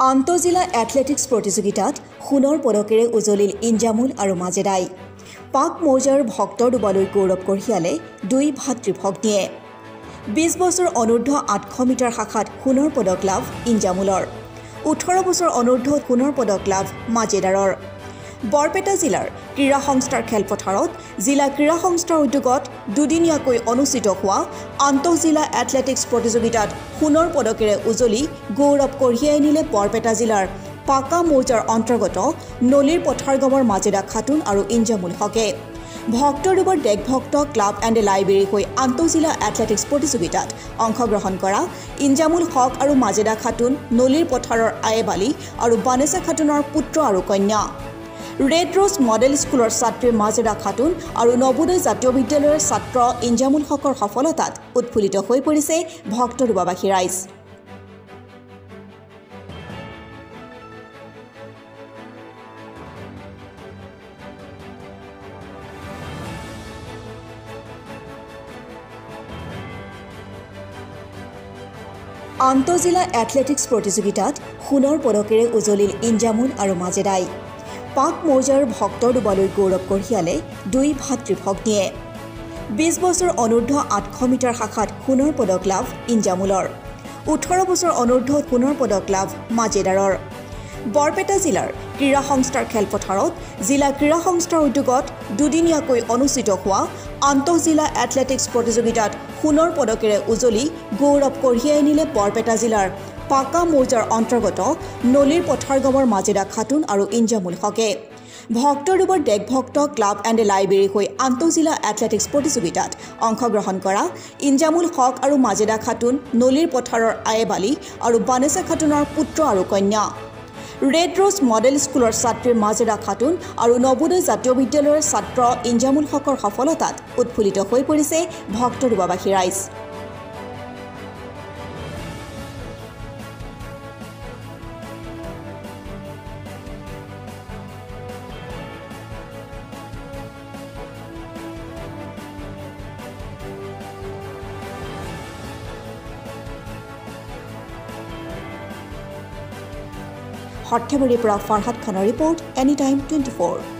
আন্তঃজিলা এথলেটিক্স প্ৰতিযোগিতাত সোণৰ পদকেৰে উজলিল ইঞ্জামুল আৰু মাজেদাই। পাক মৌজাৰ ভক্তৰ ডুবালৈ গৌৰৱ কঢ়িয়ালে দুই ভাতৃ ভগ্নীয়ে বিছ বছৰ অনূৰ্ধ আঠশ মিটাৰ শাখাত সোণৰ পদক লাভ ইঞ্জামুলৰ ওঠৰ বছৰ অনূৰ্ধ সোণৰ পদক লাভ মাজেদাৰৰ। বৰপেটা জিলাৰ ক্ৰীড়া সংস্থাৰ খেলপথাৰত জিলা ক্ৰীড়া সংস্থাৰ উদ্যোগত দুদিনীয়াকৈ অনুষ্ঠিত হোৱা আন্তঃজিলা এথলেটিক্স প্ৰতিযোগিতাত সোণৰ পদকেৰে উজলি গৌৰৱ কঢ়িয়াই নিলে বৰপেটা জিলাৰ পাকা মৌজাৰ অন্তৰ্গত নলীৰ পথাৰ গাঁৱৰ মাজেদা খাতুন আৰু ইঞ্জামুল হকে। ভক্তৰূপৰ দেশভক্ত ক্লাব এণ্ড লাইব্ৰেৰী হৈ আন্তঃজিলা এথলেটিক্স প্ৰতিযোগিতাত অংশগ্ৰহণ কৰা ইঞ্জামুল হক আৰু মাজেদা খাতুন নলীৰ পথাৰৰ আয়েবালি আৰু বানেচা খাতুনৰ পুত্ৰ আৰু কন্যা। ৰেড ৰ'জ মডেল স্কুলৰ ছাত্ৰী মাজেদা খাতুন আৰু নবোদয় জাতীয় বিদ্যালয়ৰ ছাত্ৰ ইঞ্জামুল হকৰ সফলতাত উৎফুল্লিত হৈ পৰিছে ভক্তৰুবাবাসী ৰাইজ। আন্তঃজিলা এথলেটিক্স প্ৰতিযোগিতাত সোণৰ পদকেৰে উজলিল ইঞ্জামুল আৰু মাজেদাই। পাক মৌজাৰ ভক্তৰ ডুবালৈ গৌৰৱ কঢ়িয়ালে দুই ভাতৃ ভগ্নীয়ে বিছ বছৰ অনূৰ্ধ আঠশ মিটাৰ শাখাত সোণৰ পদক লাভ ইঞ্জামুলৰ ওঠৰ বছৰ অনূৰ্ধ সোণৰ পদক লাভ মাজেদাৰৰ। বৰপেটা জিলাৰ ক্ৰীড়া সংস্থাৰ খেলপথাৰত জিলা ক্ৰীড়া সংস্থাৰ উদ্যোগত দুদিনীয়াকৈ অনুষ্ঠিত হোৱা আন্তঃজিলা এথলেটিক্স প্ৰতিযোগিতাত সোণৰ পদকেৰে উজলি গৌৰৱ কঢ়িয়াই নিলে বৰপেটা জিলাৰ পাকা মৌজাৰ অন্তৰ্গত নলীৰ পথাৰ গাঁৱৰ মাজেদা খাতুন আৰু ইঞ্জামুল হকে। ভক্তৰূপৰ দেশভক্ত ক্লাব এণ্ড লাইব্ৰেৰী হৈ আন্তঃজিলা এথলেটিক্স প্ৰতিযোগিতাত অংশগ্ৰহণ কৰা ইঞ্জামুল হক আৰু মাজেদা খাতুন নলীৰ পথাৰৰ আয়েবালি আৰু বানেচা খাতুনৰ পুত্ৰ আৰু কন্যা। ৰেড ৰ'জ মডেল স্কুলৰ ছাত্ৰী মাজেদা খাতুন আৰু নবোদয় জাতীয় বিদ্যালয়ৰ ছাত্ৰ ইঞ্জামুল হকৰ সফলতাত উৎফুল্লিত হৈ পৰিছে ভক্তৰুবাবাসী ৰাইজ। সৰ্থেবাৰীৰ পৰা ফাৰহাদ খানৰ report any time twenty four.